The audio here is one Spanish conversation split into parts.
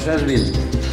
Jorge Arlindo.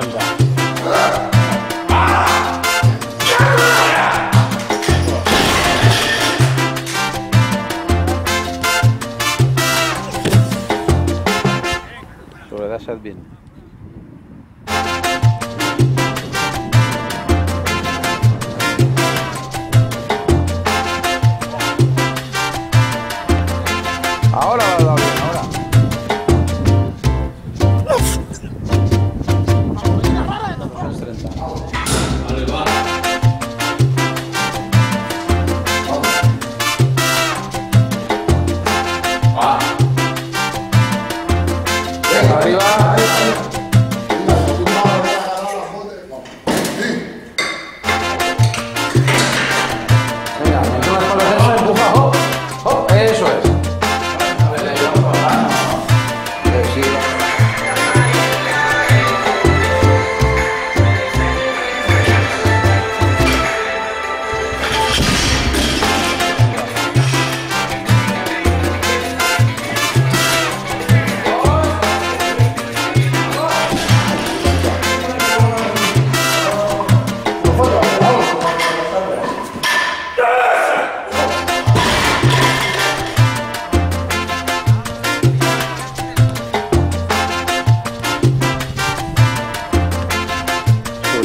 Thunder. sobre Dasha been.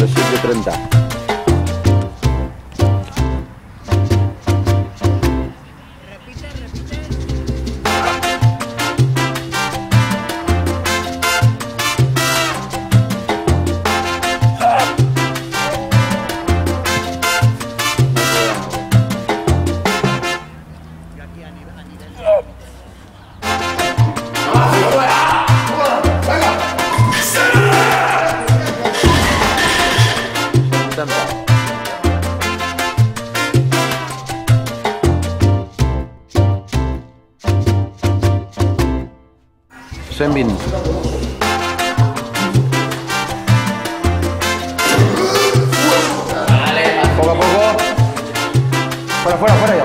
población de Trandá. Cent vint. Poco a poco. Fuera, fuera, fuera ya.